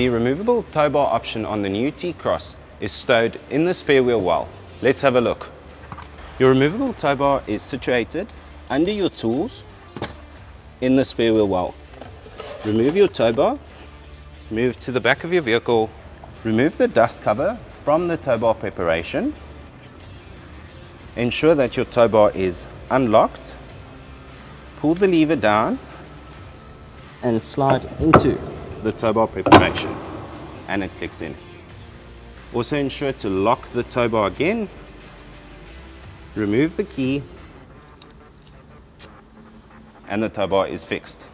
The removable tow bar option on the new T-Cross is stowed in the spare wheel well. Let's have a look. Your removable tow bar is situated under your tools in the spare wheel well. Remove your tow bar, move to the back of your vehicle, remove the dust cover from the tow bar preparation, ensure that your tow bar is unlocked, pull the lever down and slide into the tow bar preparation and it clicks in. Also ensure to lock the tow bar again, remove the key and the tow bar is fixed.